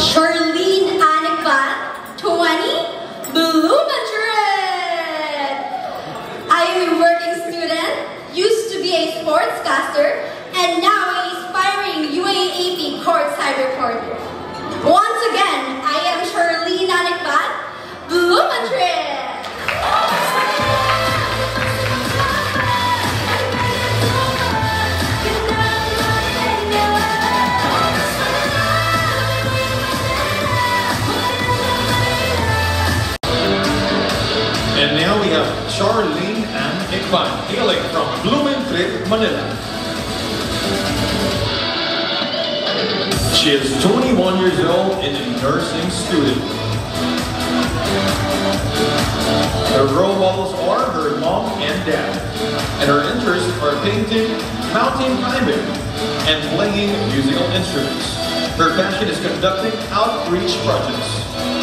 Charlene Anikat, 20, Blumentritt. I am a working student, used to be a sportscaster, and now an aspiring UAAP courtside reporter. Once again, And now we have Charlynn Anne Icban, hailing from Blumentritt, Manila. She is 21 years old and a nursing student. Her role models are her mom and dad, and her interests are painting, mountain climbing, and playing musical instruments. Her passion is conducting outreach projects.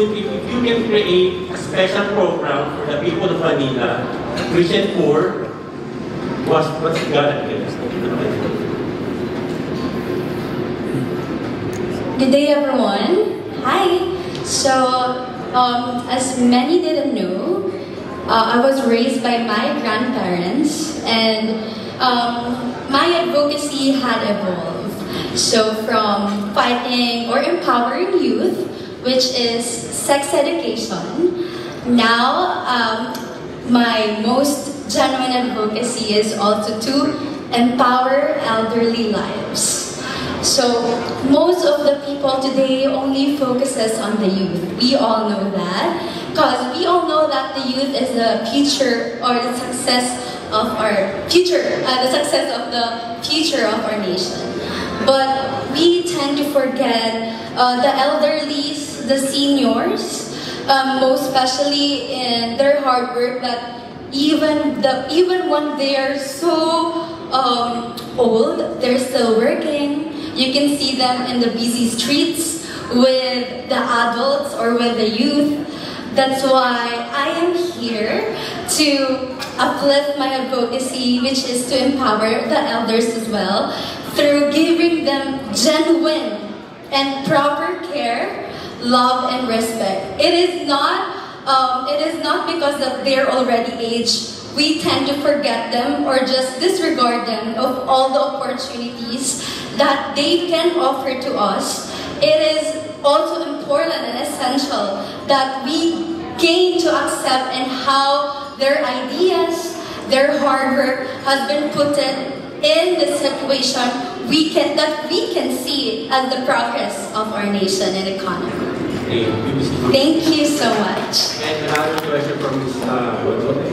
If you can create a special program for the people of Manila, rich and poor, what's, what's it gonna? Good day, everyone. Hi. So, um, as many didn't know, uh, I was raised by my grandparents, and um, my advocacy had evolved. So, from fighting or empowering youth, which is sex education, now um, my most genuine advocacy is also to empower elderly lives. So most of the people today only focuses on the youth. We all know that because we all know that the youth is the future or the success of our future, uh, the success of the future of our nation. But we tend to forget uh, the elderlies, the seniors, um, most especially in their hard work that even the even when they are so um, old, they're still working. You can see them in the busy streets with the adults or with the youth. That's why I am here to uplift my advocacy, which is to empower the elders as well through giving them genuine and proper care, love, and respect. It is not. Um, it is not because that they're already aged we tend to forget them or just disregard them of all the opportunities that they can offer to us. It is also important and essential that we gain to accept and how their ideas, their hard work has been put in in the situation we can that we can see as the progress of our nation and economy. Thank you, Ms. Thank you so much. And another question from Ms. Uh, Gonzalez.